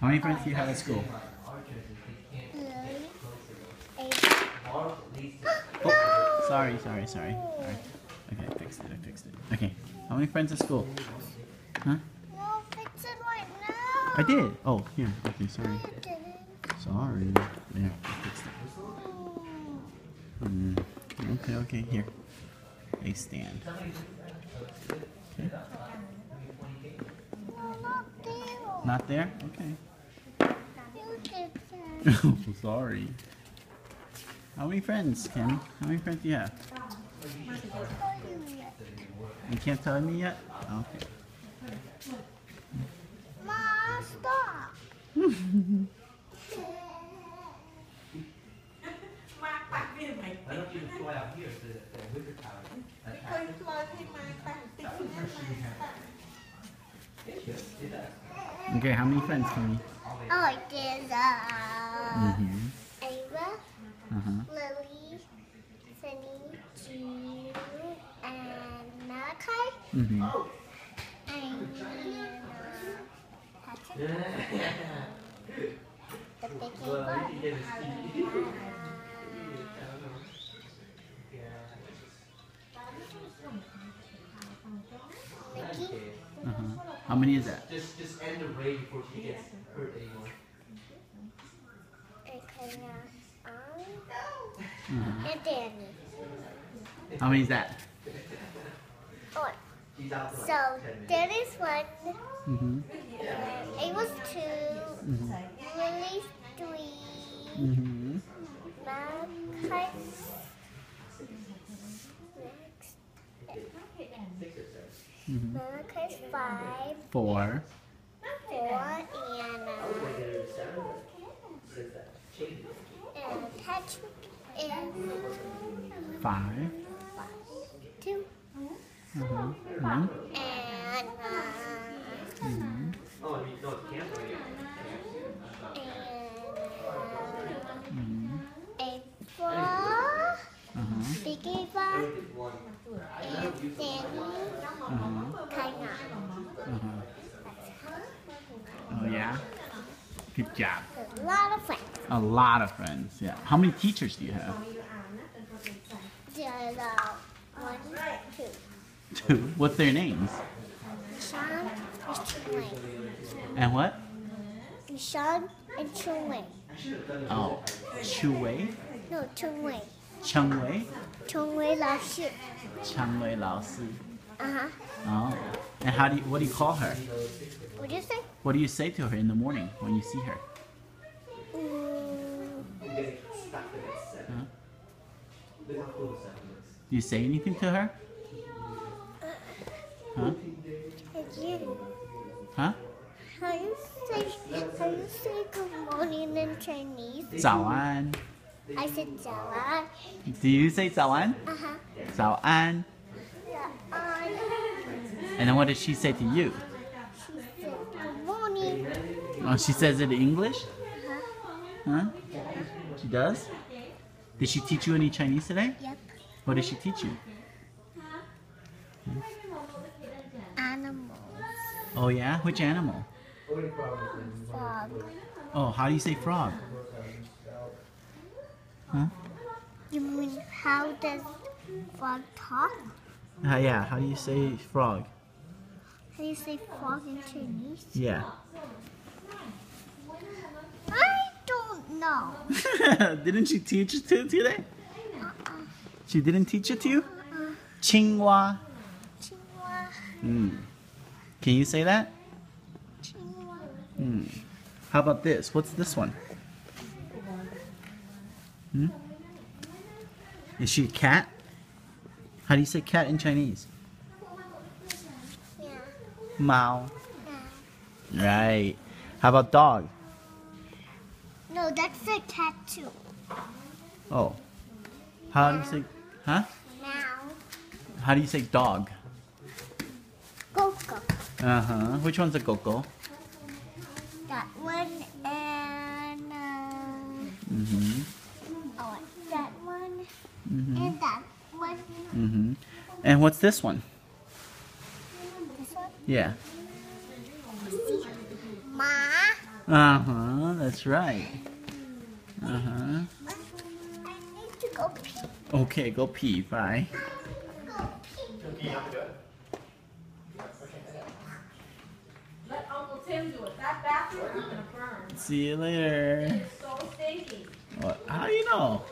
How many friends do you have at school? Oh, sorry, sorry, sorry. Sorry. Okay, I fixed it. I fixed it. Okay. How many friends at school? Huh? No, fix it right now. I did. Oh, here. Okay, sorry. Sorry. There, I fixed it. Mm. Okay, okay, here. A stand. Okay. No, not there. Okay. You did that. sorry. How many friends, Kenny? How many friends do you have? You can't tell me yet? Okay. Ma, stop. ม Okay, how many friends, Kenny? Oh, there's uh, Mm-hmm. Ava, Uh-huh. Lily, Sunny, Jew, and Malachi, Mm-hmm. and uh, Patrick, the big Well, How many is that? Just, just end the rain before she gets hurt anymore. and Kenya, Uh-huh. and Danny. How many is that? Oh, She's out for like so 10 minutes. there is one, Mm-hmm. uh, Ava's two, Mm-hmm. Lily's three, Mm-hmm. Malachi's next. Six Mm-hmm. Malachi's five, Four. four, and uh, Like there is seven, but says that change. and Patrick is Five. two. One. and uh, Mm-hmm. Oh, you know it's cancer. and Mm-hmm. uh, Ava, Uh-huh. Big Ava, One. and Danny, Uh-huh. Kenya. Uh-huh. Oh yeah. Good job. A lot of friends. A lot of friends. Yeah. How many teachers do you have? One, two, Two. What's their names? Sean and what? Sean and Chungwei. Oh, Chu Wei, No, Chungwei. Cheng Wei, Chungwei 老师. Cheng Wei Lao Si. Uh-huh. Oh. And how do you, what do you call her? What'd you say? What do you say to her in the morning when you see her? Mm, I'm getting stuck at seven. Huh? Look how cool seven is. Do you say anything to her? Huh? again. Huh? How you say how you say good morning in Chinese? 早安. I said Jawan. Do you say Zawan? Uh-huh. Zawan. And then what does she say to you? She said morning. Oh, she says it in English? Uh huh? Huh? She does? Did she teach you any Chinese today? Yep. What did she teach you? Animals. Oh yeah? Which animal? Frog. Oh, how do you say frog? Huh? You mean how does frog talk? Uh, yeah, how do you say frog? How do you say frog in Chinese? Yeah. I don't know. didn't she teach it to you today? Uh-uh. She didn't teach it to you? Uh-uh. Chingwa. Chingwa. Hmm. Can you say that? Chingwa. Hmm. How about this? What's this one? Hmm? Is she a cat? How do you say cat in Chinese? Yeah. Mao. yeah. Right. How about dog? No, that's a cat too. Oh. How do you say? Huh? Now, How do you say dog? Coco. Uh huh. Which one's a coco? That one and uh, Mm-hmm. That one Mm-hmm. and that one. Mm-hmm. And what's this one? This one. Yeah. Ma. Uh huh. That's right. Uh huh. I need to go. Okay, go pee. Bye. Go pee. Let Uncle Tim do it. That bathroom is gonna burn. See you later. It's so stinky. What? How do you know?